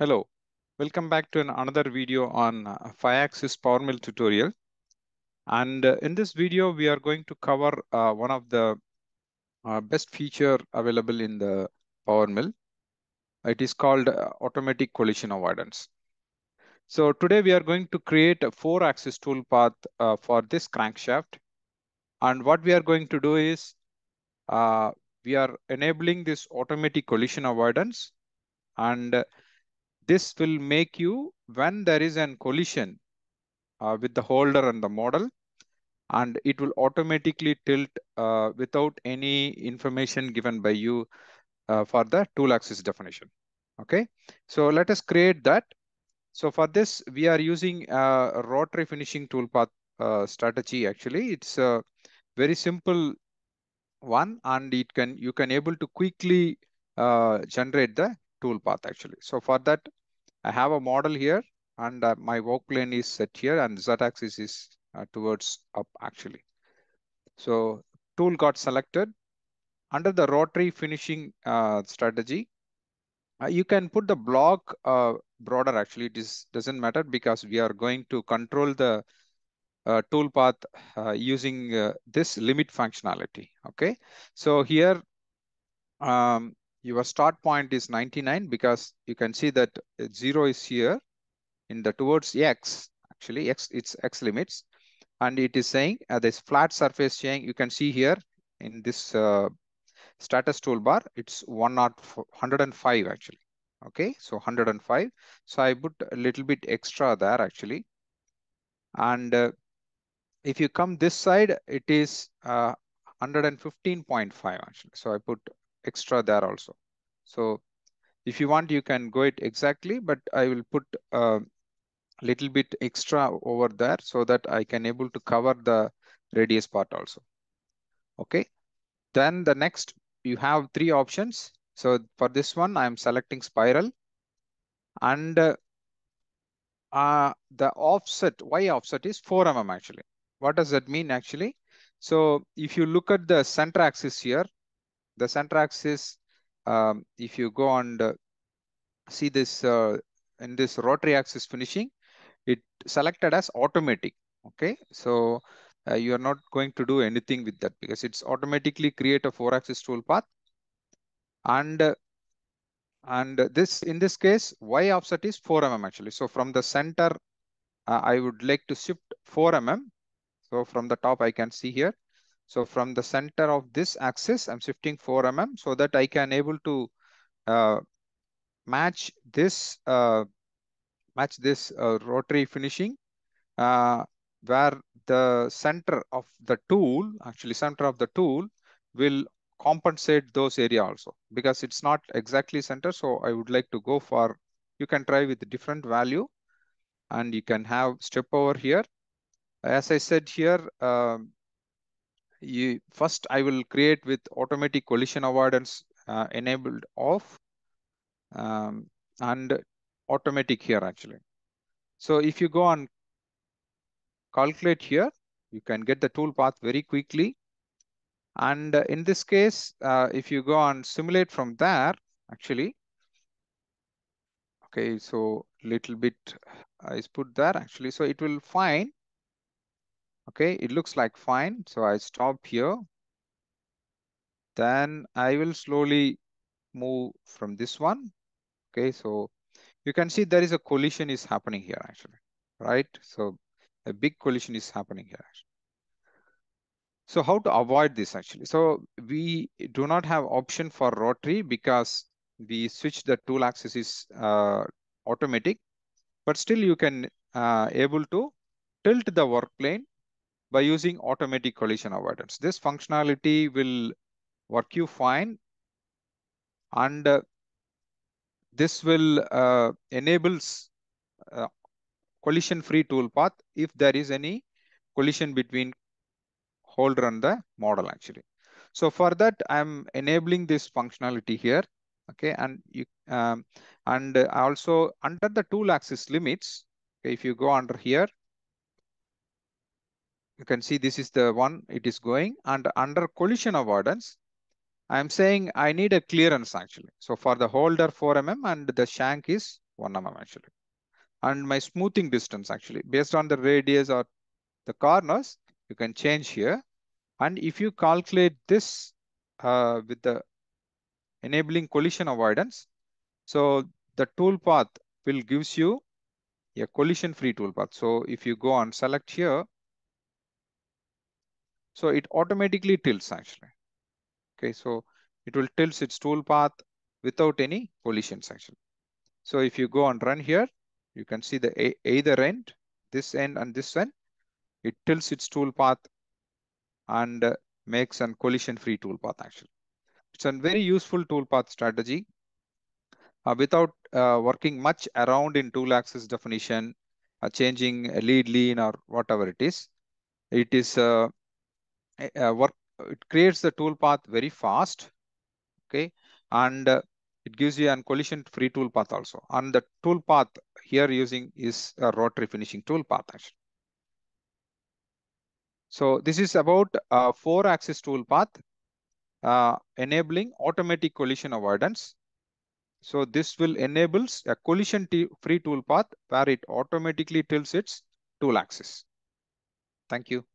Hello, welcome back to an, another video on uh, 5-axis PowerMill tutorial. And uh, in this video, we are going to cover uh, one of the uh, best feature available in the PowerMill. It is called uh, automatic collision avoidance. So today we are going to create a four axis tool path uh, for this crankshaft. And what we are going to do is we are enabling this automatic collision avoidance and this will make you, when there is an collision uh, with the holder and the model, and it will automatically tilt uh, without any information given by you uh, for the tool axis definition. Okay, so let us create that. So for this, we are using a rotary finishing toolpath uh, strategy. Actually, it's a very simple one, and it can you can able to quickly uh, generate the toolpath actually. So for that, I have a model here and uh, my work plane is set here and z-axis is uh, towards up actually. So tool got selected. Under the rotary finishing uh, strategy, uh, you can put the block uh, broader actually. It is, doesn't matter because we are going to control the uh, tool path using this limit functionality. Okay, so here um, your start point is 99 because you can see that zero is here in the towards x. Actually x it's x limits. And it is saying uh, this flat surface saying you can see here in this uh, status toolbar it's 105 actually. Okay so 105 so i put a little bit extra there actually. And uh, if you come this side it is uh, 115.5 actually. So i put extra there also. So if you want, you can go it exactly, but I will put a little bit extra over there so that I can able to cover the radius part also. Okay. Then the next, you have three options. So for this one, I'm selecting spiral and uh, uh, the offset, Y offset is 4 mm actually. What does that mean actually? So if you look at the center axis here, the center axis, um, if you go and uh, see this uh, in this rotary axis finishing, it selected as automatic. Okay, so uh, you are not going to do anything with that because it's automatically create a four axis tool path. And uh, and this in this case, y offset is 4 mm actually. So from the center, uh, I would like to shift 4 mm. So from the top, I can see here so from the center of this axis, I'm shifting 4 mm so that I can able to uh, match this uh, match this uh, rotary finishing uh, where the center of the tool, actually center of the tool will compensate those area also because it's not exactly center. So I would like to go for, you can try with different value and you can have step over here. As I said here, um, you first I will create with automatic collision avoidance uh, enabled off um, and automatic here actually. So if you go on calculate here, you can get the tool path very quickly. And uh, in this case, uh, if you go on simulate from there, actually, okay, so little bit I put there actually, so it will find Okay, it looks like fine. So I stop here. Then I will slowly move from this one. Okay, so you can see there is a collision is happening here actually, right? So a big collision is happening here. So how to avoid this actually? So we do not have option for rotary because we switch the tool axis is uh, automatic, but still you can uh, able to tilt the work plane by using automatic collision avoidance. This functionality will work you fine and uh, this will uh, enables uh, collision free toolpath if there is any collision between holder and the model actually. So for that, I'm enabling this functionality here. Okay, and you um, and also under the tool axis limits, okay, if you go under here, you can see this is the one it is going and under collision avoidance, I'm saying I need a clearance actually. So for the holder 4 mm and the shank is 1 mm actually. And my smoothing distance actually, based on the radius or the corners, you can change here. And if you calculate this uh, with the enabling collision avoidance, so the tool path will gives you a collision free tool path. So if you go and select here, so it automatically tilts actually. Okay, so it will tilt its tool path without any collisions actually. So if you go and run here, you can see the either end, this end and this end, it tilts its tool path and uh, makes a collision free tool path actually. It's a very useful tool path strategy uh, without uh, working much around in tool axis definition, uh, changing lead lean or whatever it is. It is uh, work. It creates the tool path very fast. Okay, and uh, it gives you a collision free tool path also. And the tool path here using is a rotary finishing tool path actually. So this is about a four axis tool path uh, enabling automatic collision avoidance. So this will enables a collision free tool path where it automatically tilts its tool axis. Thank you.